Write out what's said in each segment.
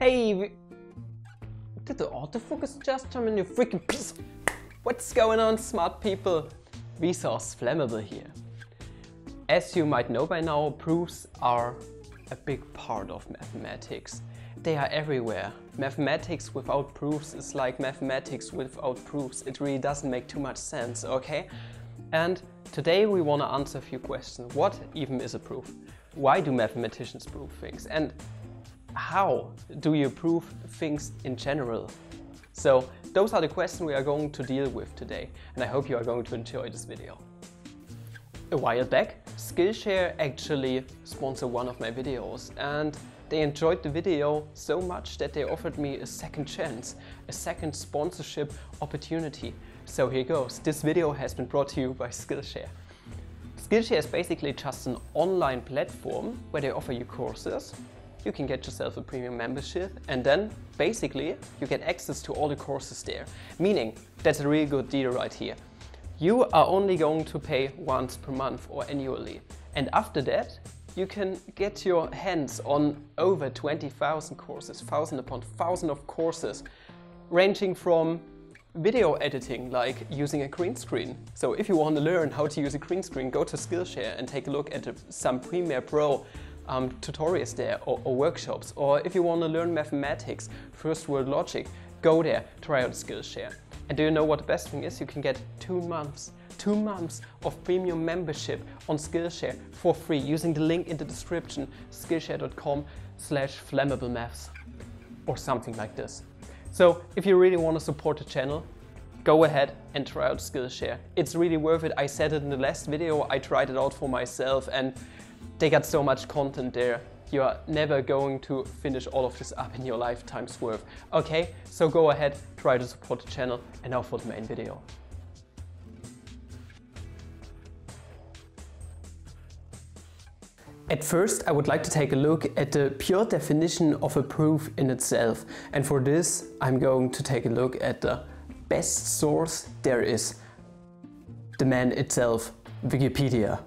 Hey, did the autofocus just turn in your freaking piece? What's going on, smart people? Vsauce Flammable here. As you might know by now, proofs are a big part of mathematics. They are everywhere. Mathematics without proofs is like mathematics without proofs. It really doesn't make too much sense, okay? And today we want to answer a few questions. What even is a proof? Why do mathematicians prove things? And how do you prove things in general? So those are the questions we are going to deal with today and I hope you are going to enjoy this video. A while back, Skillshare actually sponsored one of my videos and they enjoyed the video so much that they offered me a second chance, a second sponsorship opportunity. So here goes. This video has been brought to you by Skillshare. Skillshare is basically just an online platform where they offer you courses. You can get yourself a premium membership and then basically you get access to all the courses there. Meaning that's a really good deal right here. You are only going to pay once per month or annually. And after that, you can get your hands on over 20,000 courses, thousand upon thousand of courses, ranging from video editing, like using a green screen. So if you want to learn how to use a green screen, go to Skillshare and take a look at some Premiere Pro um, tutorials there or, or, workshops. Or if you want to learn mathematics, first order logic, go there, try out Skillshare. And do you know what the best thing is? You can get two months two months of premium membership on Skillshare for free using the link in the description skillshare.com slash flammable maths or something like this. So if you really want to support the channel, go ahead and try out Skillshare. It's really worth it. I said it in the last video, I tried it out for myself and they got so much content there. You are never going to finish all of this up in your lifetime's worth. Okay, so go ahead, try to support the channel and now for the main video. At first, I would like to take a look at the pure definition of a proof in itself. And for this, I'm going to take a look at the best source there is, the man itself, Wikipedia.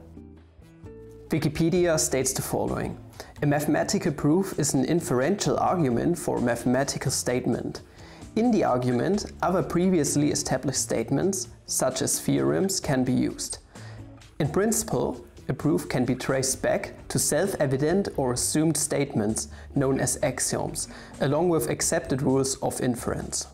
Wikipedia states the following. A mathematical proof is an inferential argument for a mathematical statement. In the argument, other previously established statements, such as theorems, can be used. In principle, a proof can be traced back to self-evident or assumed statements known as axioms, along with accepted rules of inference.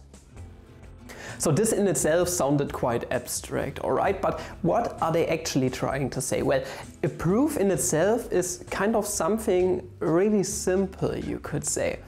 So this in itself sounded quite abstract, alright? But what are they actually trying to say? Well, a proof in itself is kind of something really simple, you could say.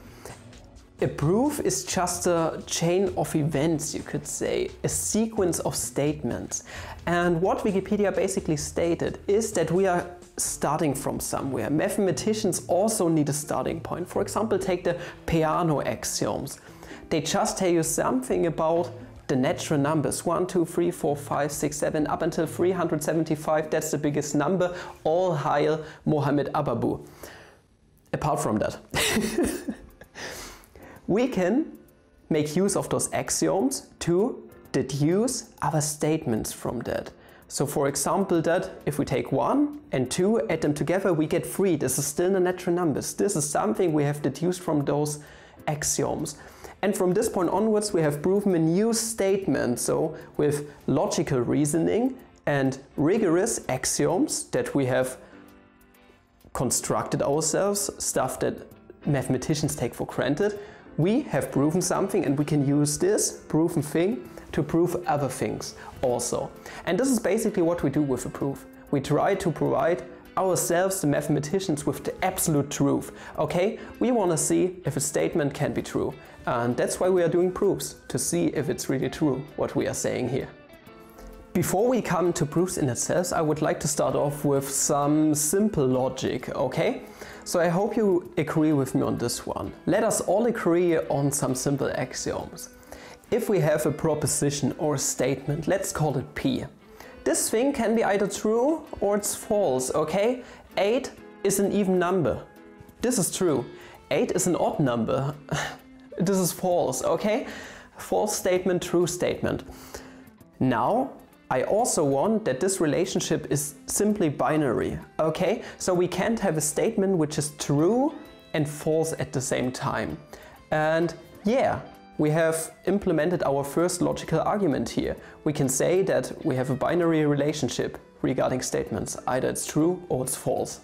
A proof is just a chain of events, you could say, a sequence of statements. And what Wikipedia basically stated is that we are starting from somewhere. Mathematicians also need a starting point. For example, take the Peano axioms. They just tell you something about the natural numbers 1, 2, 3, 4, 5, 6, 7, up until 375, that's the biggest number, all hail Mohammed Ababu. Apart from that. we can make use of those axioms to deduce other statements from that. So for example that if we take 1 and 2, add them together, we get 3. This is still the natural numbers. This is something we have deduced from those axioms. And from this point onwards we have proven a new statement. So with logical reasoning and rigorous axioms that we have constructed ourselves, stuff that mathematicians take for granted, we have proven something and we can use this proven thing to prove other things also. And this is basically what we do with a proof. We try to provide ourselves, the mathematicians, with the absolute truth. Okay, we want to see if a statement can be true. And that's why we are doing proofs, to see if it's really true what we are saying here. Before we come to proofs in itself, I would like to start off with some simple logic, okay? So I hope you agree with me on this one. Let us all agree on some simple axioms. If we have a proposition or a statement, let's call it P. This thing can be either true or it's false, okay? 8 is an even number. This is true. 8 is an odd number. this is false, okay? False statement, true statement. Now, I also want that this relationship is simply binary, okay? So we can't have a statement which is true and false at the same time. And yeah, we have implemented our first logical argument here. We can say that we have a binary relationship regarding statements. Either it's true or it's false.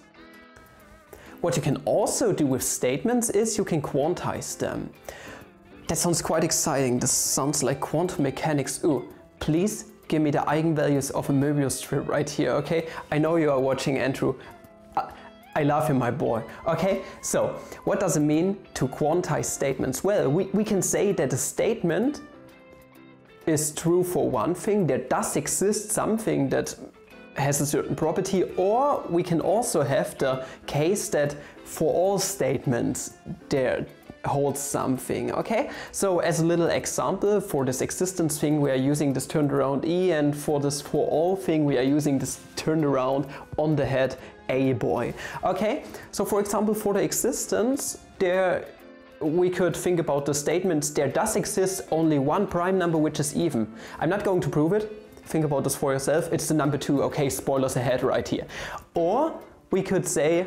What you can also do with statements is you can quantize them. That sounds quite exciting. This sounds like quantum mechanics. Ooh, please give me the eigenvalues of a Möbius strip right here, okay? I know you are watching Andrew. I love you, my boy. Okay, so what does it mean to quantize statements? Well, we, we can say that a statement is true for one thing, there does exist something that has a certain property, or we can also have the case that for all statements there holds something, okay? So as a little example, for this existence thing we are using this turned around E and for this for all thing we are using this turned around on the head a boy. Okay, so for example, for the existence, there we could think about the statements there does exist only one prime number which is even. I'm not going to prove it. Think about this for yourself. It's the number two. Okay, spoilers ahead right here. Or we could say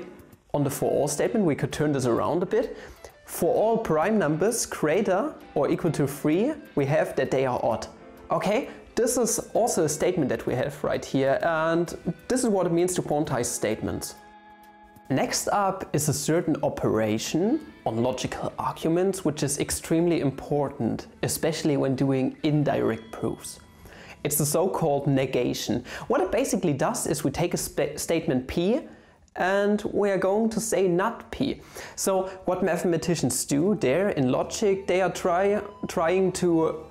on the for all statement, we could turn this around a bit. For all prime numbers greater or equal to 3, we have that they are odd. Okay, this is also a statement that we have right here and this is what it means to quantize statements. Next up is a certain operation on logical arguments which is extremely important, especially when doing indirect proofs. It's the so-called negation. What it basically does is we take a statement P and we are going to say not P. So what mathematicians do there in logic, they are try, trying to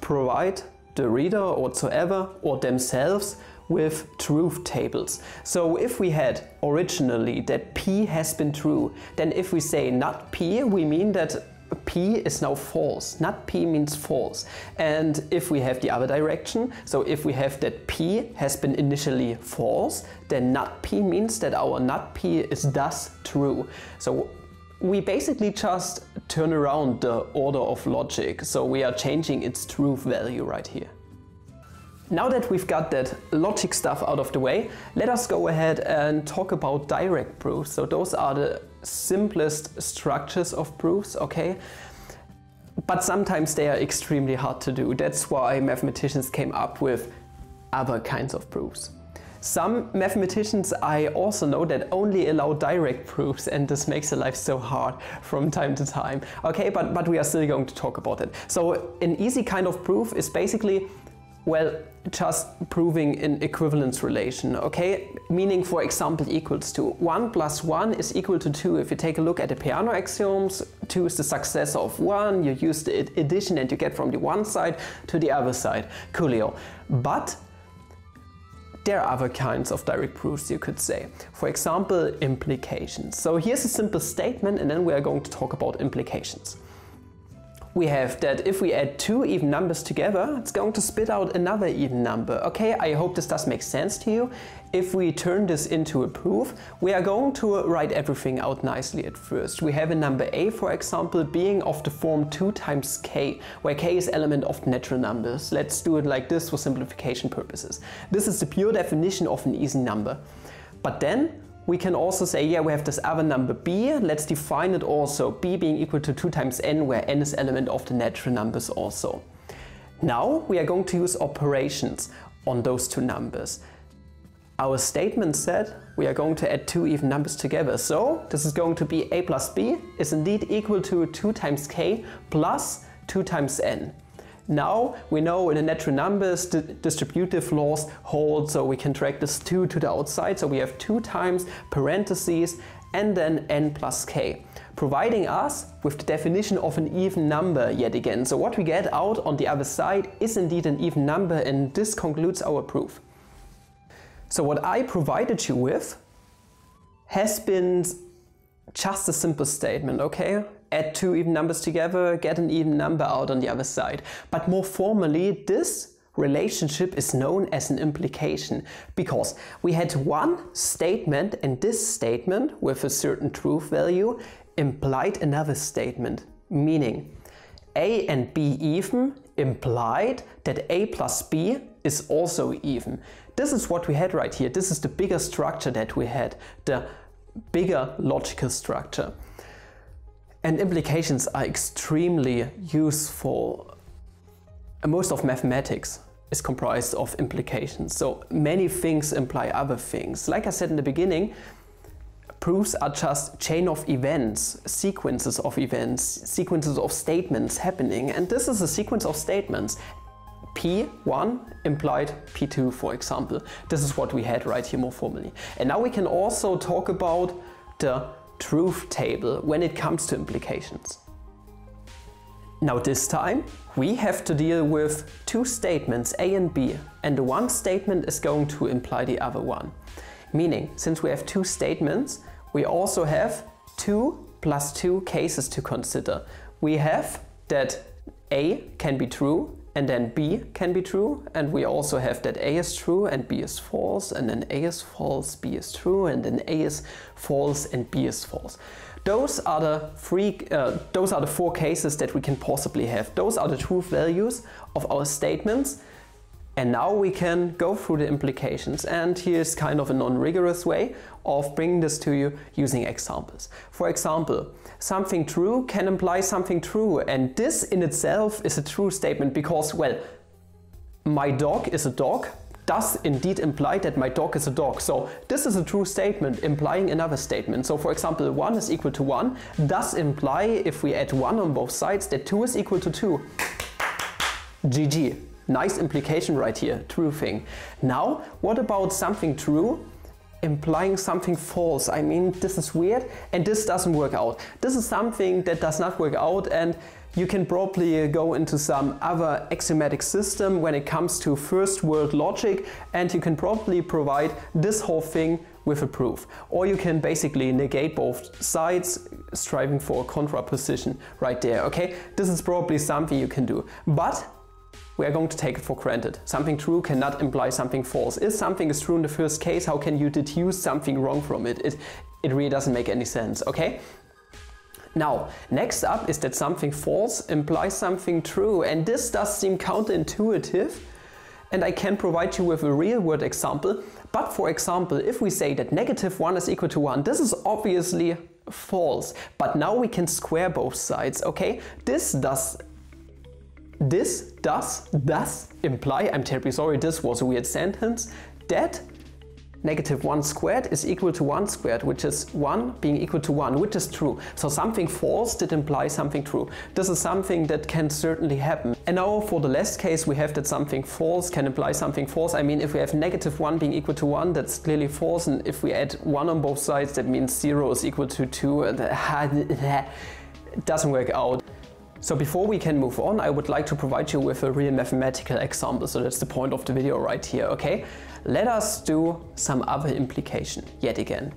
provide the reader or whatsoever or themselves with truth tables. So if we had originally that P has been true, then if we say not P, we mean that P is now false. Not P means false. And if we have the other direction, so if we have that P has been initially false, then not P means that our not P is thus true. So we basically just turn around the order of logic, so we are changing its truth value right here. Now that we've got that logic stuff out of the way, let us go ahead and talk about direct proofs. So those are the simplest structures of proofs, okay? But sometimes they are extremely hard to do. That's why mathematicians came up with other kinds of proofs. Some mathematicians I also know that only allow direct proofs and this makes their life so hard from time to time. Okay, but, but we are still going to talk about it. So an easy kind of proof is basically well, just proving an equivalence relation, okay? Meaning, for example, equals to 1 plus 1 is equal to 2. If you take a look at the Peano axioms, 2 is the successor of 1, you use the addition and you get from the one side to the other side, coolio. But there are other kinds of direct proofs you could say. For example, implications. So here's a simple statement and then we are going to talk about implications. We have that if we add two even numbers together, it's going to spit out another even number. Okay, I hope this does make sense to you. If we turn this into a proof, we are going to write everything out nicely at first. We have a number a, for example, being of the form 2 times k, where k is element of natural numbers. Let's do it like this for simplification purposes. This is the pure definition of an easy number. But then we can also say, yeah, we have this other number b. Let's define it also, b being equal to 2 times n, where n is element of the natural numbers also. Now we are going to use operations on those two numbers. Our statement said we are going to add two even numbers together. So this is going to be a plus b is indeed equal to 2 times k plus 2 times n. Now we know in the natural numbers the distributive laws hold so we can drag this 2 to the outside so we have 2 times parentheses and then n plus k providing us with the definition of an even number yet again. So what we get out on the other side is indeed an even number and this concludes our proof. So what I provided you with has been just a simple statement, okay? Add two even numbers together, get an even number out on the other side. But more formally, this relationship is known as an implication because we had one statement and this statement with a certain truth value implied another statement, meaning a and b even implied that a plus b is also even. This is what we had right here. This is the bigger structure that we had, the bigger logical structure. And implications are extremely useful. Most of mathematics is comprised of implications. So many things imply other things. Like I said in the beginning, proofs are just chain of events, sequences of events, sequences of statements happening. And this is a sequence of statements. P1 implied P2, for example. This is what we had right here more formally. And now we can also talk about the truth table when it comes to implications. Now this time we have to deal with two statements A and B and the one statement is going to imply the other one. Meaning, since we have two statements, we also have two plus two cases to consider. We have that A can be true and then B can be true and we also have that A is true and B is false and then A is false, B is true and then A is false and B is false. Those are the three, uh, those are the four cases that we can possibly have. Those are the truth values of our statements and now we can go through the implications and here's kind of a non-rigorous way of bringing this to you using examples. For example, something true can imply something true and this in itself is a true statement because, well, my dog is a dog does indeed imply that my dog is a dog. So this is a true statement implying another statement. So for example, 1 is equal to 1 does imply, if we add 1 on both sides, that 2 is equal to 2. GG. Nice implication right here, true thing. Now, what about something true implying something false? I mean, this is weird and this doesn't work out. This is something that does not work out and you can probably go into some other axiomatic system when it comes to first order logic and you can probably provide this whole thing with a proof. Or you can basically negate both sides, striving for a contraposition right there, okay? This is probably something you can do. But we are going to take it for granted. Something true cannot imply something false. If something is true in the first case, how can you deduce something wrong from it? It, it really doesn't make any sense, okay? Now, next up is that something false implies something true, and this does seem counterintuitive, and I can provide you with a real world example. But for example, if we say that negative 1 is equal to 1, this is obviously false. But now we can square both sides, okay? This does this does thus imply, I'm terribly sorry, this was a weird sentence, that negative 1 squared is equal to 1 squared, which is 1 being equal to 1, which is true. So something false did imply something true. This is something that can certainly happen. And now for the last case, we have that something false can imply something false. I mean, if we have negative 1 being equal to 1, that's clearly false. And if we add 1 on both sides, that means 0 is equal to 2. Uh, it doesn't work out. So before we can move on, I would like to provide you with a real mathematical example. So that's the point of the video right here, okay? Let us do some other implication yet again.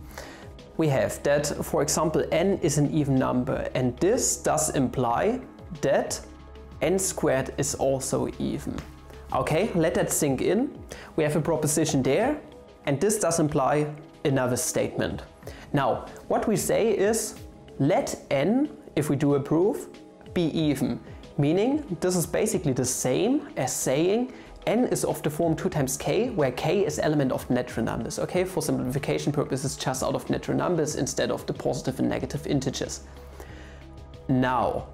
We have that, for example, n is an even number and this does imply that n squared is also even. Okay, let that sink in. We have a proposition there and this does imply another statement. Now, what we say is let n, if we do a proof, be even, meaning this is basically the same as saying n is of the form 2 times k, where k is element of natural numbers, okay? For simplification purposes, just out of natural numbers instead of the positive and negative integers. Now,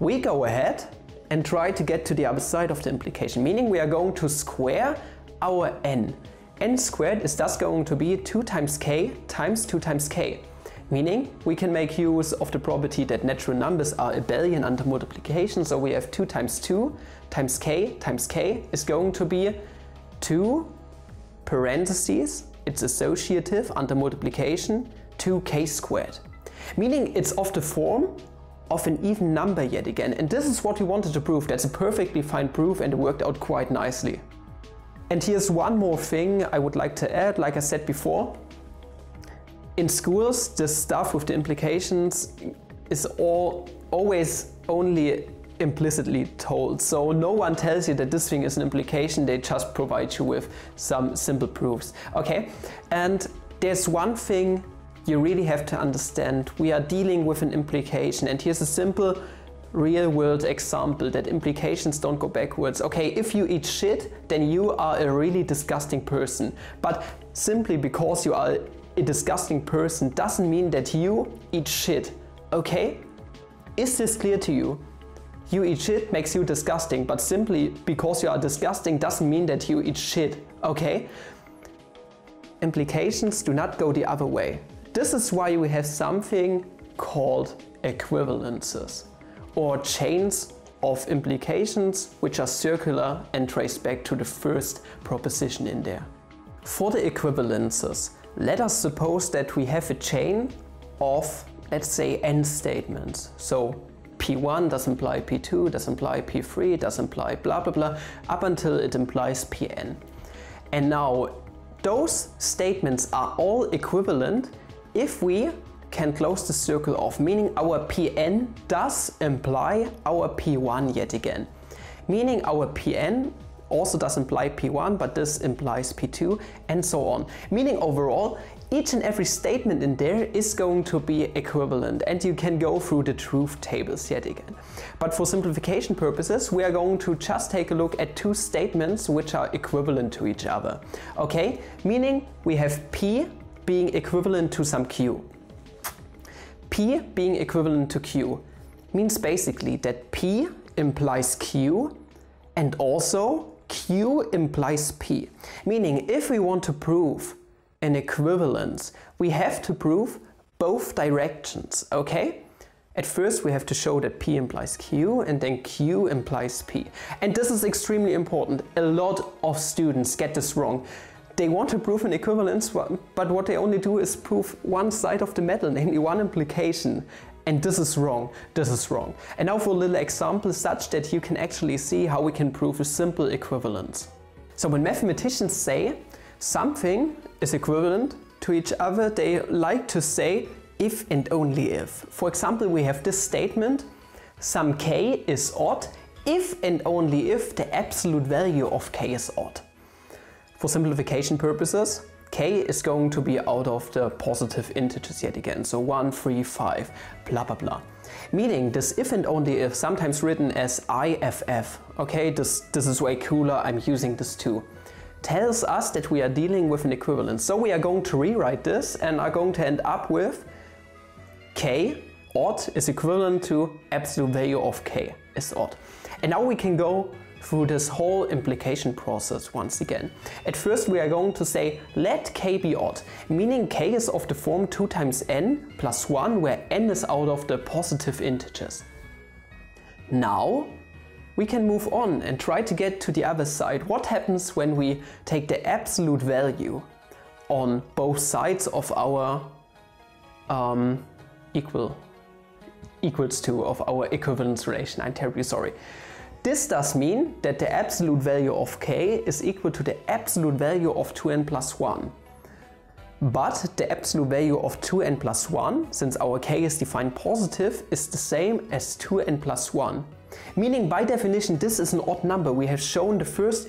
we go ahead and try to get to the other side of the implication, meaning we are going to square our n. n squared is thus going to be 2 times k times 2 times k meaning we can make use of the property that natural numbers are abelian under multiplication. So we have 2 times 2 times k times k is going to be 2 parentheses, it's associative under multiplication, 2k squared. Meaning it's of the form of an even number yet again. And this is what we wanted to prove. That's a perfectly fine proof and it worked out quite nicely. And here's one more thing I would like to add, like I said before. In schools, the stuff with the implications is all always only implicitly told. So no one tells you that this thing is an implication, they just provide you with some simple proofs. Okay, and there's one thing you really have to understand. We are dealing with an implication and here's a simple real world example that implications don't go backwards. Okay, if you eat shit, then you are a really disgusting person. But simply because you are a disgusting person doesn't mean that you eat shit, okay? Is this clear to you? You eat shit makes you disgusting, but simply because you are disgusting doesn't mean that you eat shit, okay? Implications do not go the other way. This is why we have something called equivalences or chains of implications which are circular and trace back to the first proposition in there. For the equivalences, let us suppose that we have a chain of, let's say, n statements. So P1 does imply P2, does imply P3, does imply blah blah blah, up until it implies Pn. And now those statements are all equivalent if we can close the circle off, meaning our Pn does imply our P1 yet again. Meaning our Pn also does imply P1, but this implies P2, and so on. Meaning overall, each and every statement in there is going to be equivalent and you can go through the truth tables yet again. But for simplification purposes, we are going to just take a look at two statements which are equivalent to each other. Okay, meaning we have P being equivalent to some Q. P being equivalent to Q means basically that P implies Q and also Q implies P. Meaning if we want to prove an equivalence, we have to prove both directions, okay? At first we have to show that P implies Q and then Q implies P. And this is extremely important. A lot of students get this wrong. They want to prove an equivalence, but what they only do is prove one side of the medal, namely one implication. And this is wrong, this is wrong. And now for a little example such that you can actually see how we can prove a simple equivalence. So when mathematicians say something is equivalent to each other, they like to say if and only if. For example, we have this statement, some k is odd if and only if the absolute value of k is odd. For simplification purposes, k is going to be out of the positive integers yet again, so 1, 3, 5, blah blah blah. Meaning this if and only if, sometimes written as IFF, okay, this, this is way cooler, I'm using this too, tells us that we are dealing with an equivalence. So we are going to rewrite this and are going to end up with k odd is equivalent to absolute value of k is odd. And now we can go through this whole implication process once again. At first we are going to say let k be odd, meaning k is of the form 2 times n plus 1 where n is out of the positive integers. Now we can move on and try to get to the other side. What happens when we take the absolute value on both sides of our um, equal equals to of our equivalence relation. I'm terribly sorry. This does mean that the absolute value of k is equal to the absolute value of 2n plus 1. But the absolute value of 2n plus 1, since our k is defined positive, is the same as 2n plus 1. Meaning by definition this is an odd number. We have shown the first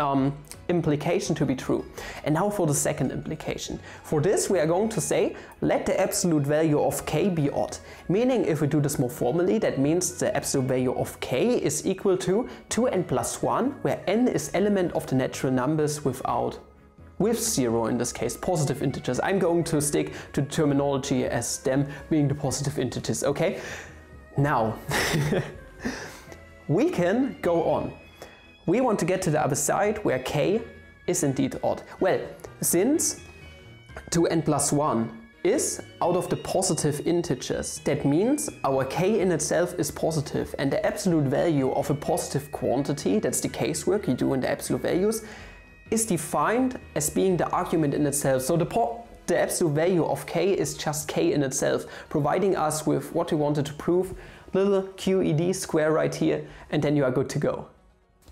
um, implication to be true. And now for the second implication. For this we are going to say let the absolute value of k be odd. Meaning if we do this more formally that means the absolute value of k is equal to 2n plus 1 where n is element of the natural numbers without with zero in this case, positive integers. I'm going to stick to terminology as them being the positive integers, okay? Now, we can go on. We want to get to the other side where k is indeed odd. Well, since 2n plus 1 is out of the positive integers, that means our k in itself is positive and the absolute value of a positive quantity, that's the casework you do in the absolute values, is defined as being the argument in itself. So the, the absolute value of k is just k in itself, providing us with what we wanted to prove, little QED square right here, and then you are good to go.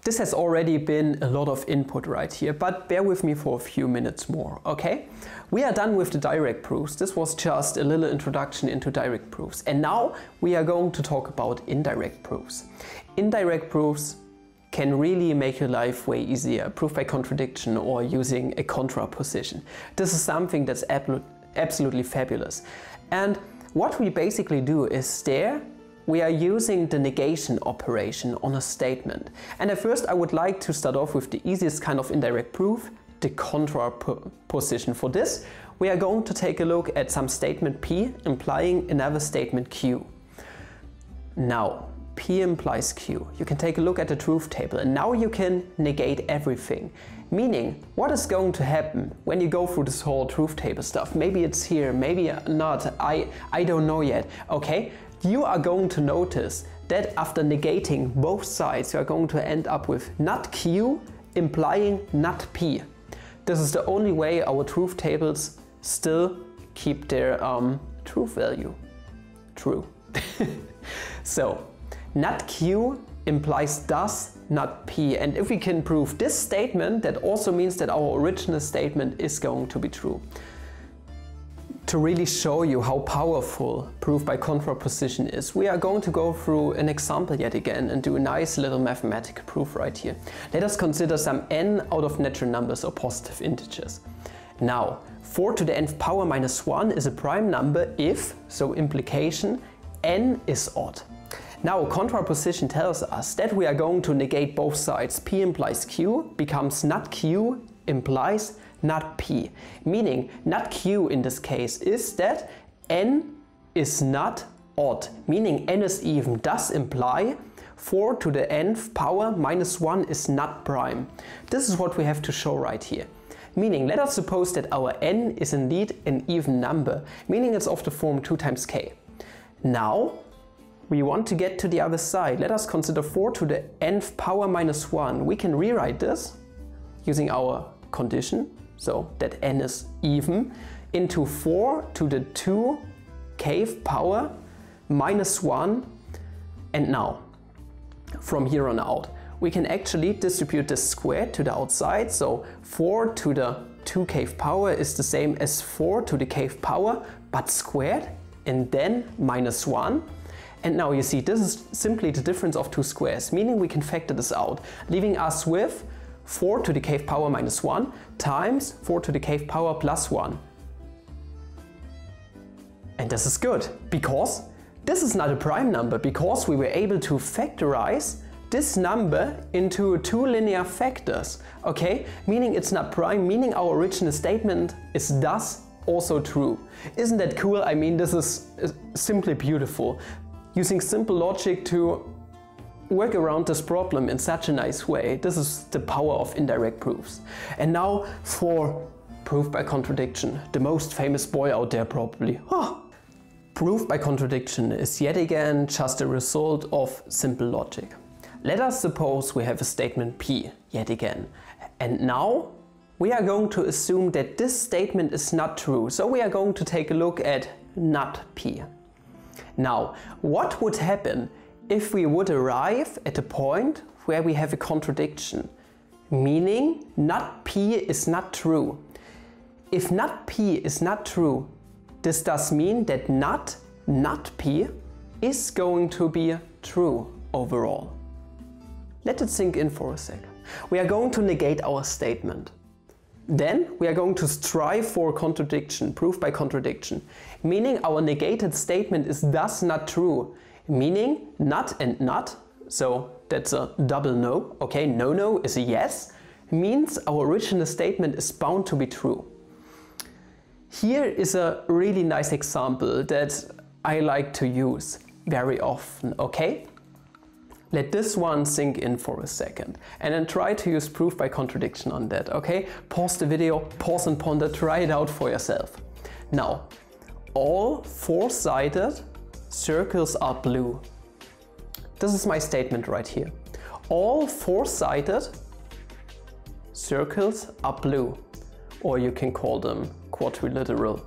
This has already been a lot of input right here, but bear with me for a few minutes more, okay? We are done with the direct proofs. This was just a little introduction into direct proofs. And now we are going to talk about indirect proofs. Indirect proofs can really make your life way easier, proof by contradiction or using a contraposition. This is something that's absolutely fabulous. And what we basically do is there we are using the negation operation on a statement. And at first I would like to start off with the easiest kind of indirect proof, the contraposition. For this, we are going to take a look at some statement P implying another statement Q. Now, P implies Q. You can take a look at the truth table and now you can negate everything. Meaning, what is going to happen when you go through this whole truth table stuff? Maybe it's here, maybe not, I, I don't know yet, okay? You are going to notice that after negating both sides, you are going to end up with not Q implying not P. This is the only way our truth tables still keep their um, truth value true. so, not Q implies does not P. And if we can prove this statement, that also means that our original statement is going to be true. To really show you how powerful proof by contraposition is, we are going to go through an example yet again and do a nice little mathematical proof right here. Let us consider some n out of natural numbers or positive integers. Now, 4 to the nth power minus 1 is a prime number if, so implication, n is odd. Now contraposition tells us that we are going to negate both sides. P implies Q becomes not Q implies not P. Meaning not Q in this case is that n is not odd. Meaning n is even does imply 4 to the nth power minus 1 is not prime. This is what we have to show right here. Meaning, let us suppose that our n is indeed an even number, meaning it's of the form 2 times k. Now, we want to get to the other side. Let us consider 4 to the nth power minus 1. We can rewrite this using our condition, so that n is even, into 4 to the 2 kth power minus 1. And now, from here on out, we can actually distribute this squared to the outside. So 4 to the 2 kth power is the same as 4 to the kth power, but squared, and then minus 1. And now you see, this is simply the difference of two squares, meaning we can factor this out, leaving us with 4 to the kth power minus 1 times 4 to the kth power plus 1. And this is good, because this is not a prime number, because we were able to factorize this number into two linear factors, okay? Meaning it's not prime, meaning our original statement is thus also true. Isn't that cool? I mean, this is simply beautiful using simple logic to work around this problem in such a nice way. This is the power of indirect proofs. And now for proof by contradiction, the most famous boy out there probably. Proof by contradiction is yet again just a result of simple logic. Let us suppose we have a statement P yet again. And now we are going to assume that this statement is not true. So we are going to take a look at not P. Now, what would happen if we would arrive at a point where we have a contradiction? Meaning, not P is not true. If not P is not true, this does mean that not not P is going to be true overall. Let it sink in for a sec. We are going to negate our statement. Then we are going to strive for contradiction, proof by contradiction, meaning our negated statement is thus not true, meaning not and not, so that's a double no, okay, no no is a yes, means our original statement is bound to be true. Here is a really nice example that I like to use very often, okay? Let this one sink in for a second and then try to use proof by contradiction on that, okay? Pause the video, pause and ponder, try it out for yourself. Now, all four-sided circles are blue. This is my statement right here. All four-sided circles are blue, or you can call them quadrilateral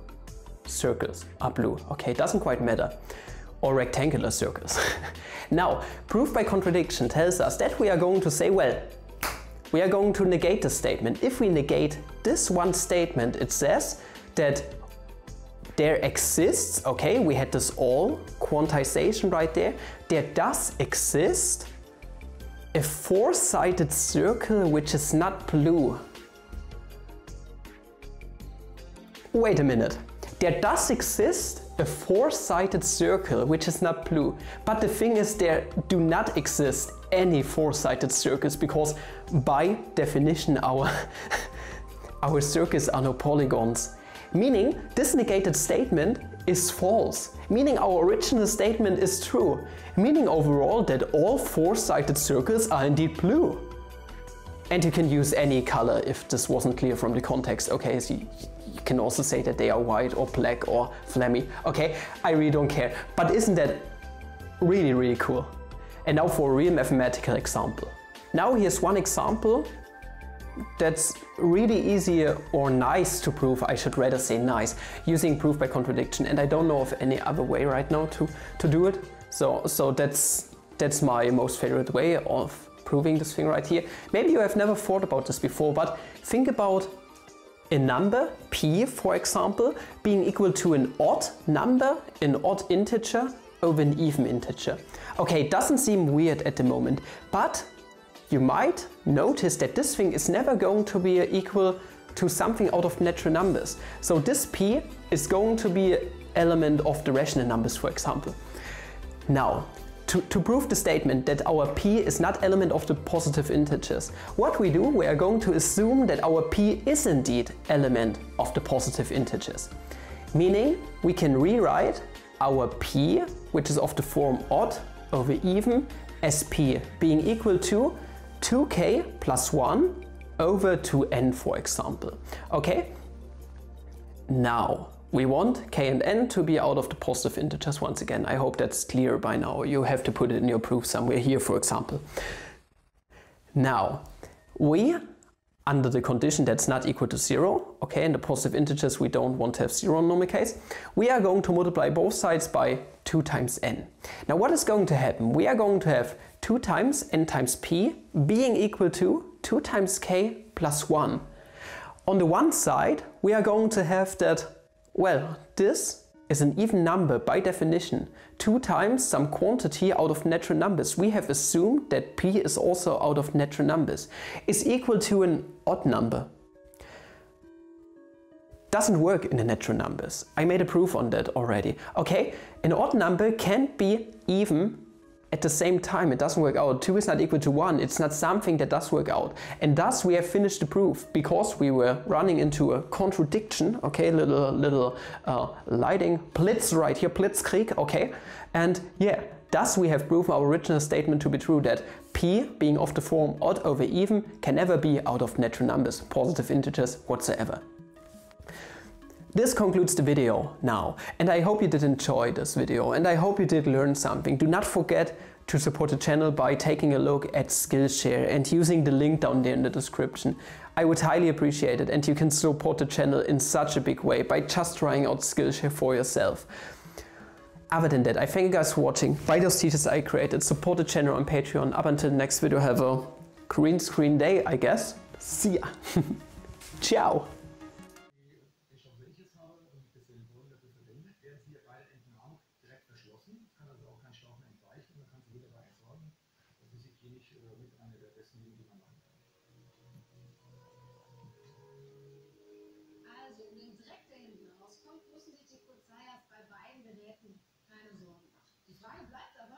circles are blue. Okay, it doesn't quite matter. Or rectangular circles. Now, proof by contradiction tells us that we are going to say, well, we are going to negate the statement. If we negate this one statement, it says that there exists, okay, we had this all quantization right there, there does exist a four-sided circle which is not blue. Wait a minute. There does exist a four-sided circle which is not blue. But the thing is there do not exist any four-sided circles because by definition our, our circles are no polygons. Meaning this negated statement is false, meaning our original statement is true, meaning overall that all four-sided circles are indeed blue. And you can use any color if this wasn't clear from the context. Okay, so you, you can also say that they are white or black or flammy. Okay, I really don't care. But isn't that really, really cool? And now for a real mathematical example. Now here's one example that's really easy or nice to prove, I should rather say nice, using proof by contradiction. And I don't know of any other way right now to, to do it. So, so that's, that's my most favorite way of proving this thing right here. Maybe you have never thought about this before, but think about a number, p for example, being equal to an odd number, an odd integer over an even integer. Okay, it doesn't seem weird at the moment, but you might notice that this thing is never going to be equal to something out of natural numbers. So this p is going to be an element of the rational numbers, for example. Now, to, to, prove the statement that our p is not element of the positive integers, what we do, we are going to assume that our p is indeed element of the positive integers. Meaning, we can rewrite our p, which is of the form odd over even, as p being equal to 2k plus 1 over 2n for example. Okay? Now, we want k and n to be out of the positive integers once again. I hope that's clear by now. You have to put it in your proof somewhere here, for example. Now, we, under the condition that's not equal to zero, okay, in the positive integers we don't want to have zero in normal case, we are going to multiply both sides by 2 times n. Now what is going to happen? We are going to have 2 times n times p being equal to 2 times k plus 1. On the one side, we are going to have that, well, this is an even number by definition. 2 times some quantity out of natural numbers. We have assumed that p is also out of natural numbers. Is equal to an odd number. Doesn't work in the natural numbers. I made a proof on that already. Okay, an odd number can't be even at the same time it doesn't work out. 2 is not equal to 1. It's not something that does work out. And thus we have finished the proof because we were running into a contradiction. Okay, little little uh, lighting blitz right here, blitzkrieg. Okay, and yeah. Thus we have proven our original statement to be true that p being of the form odd over even can never be out of natural numbers, positive integers whatsoever. This concludes the video now and I hope you did enjoy this video and I hope you did learn something. Do not forget to support the channel by taking a look at Skillshare and using the link down there in the description. I would highly appreciate it and you can support the channel in such a big way by just trying out Skillshare for yourself. Other than that, I thank you guys for watching. Buy those t-shirts I created, support the channel on Patreon. Up until the next video, have a green screen day, I guess. See ya. Ciao.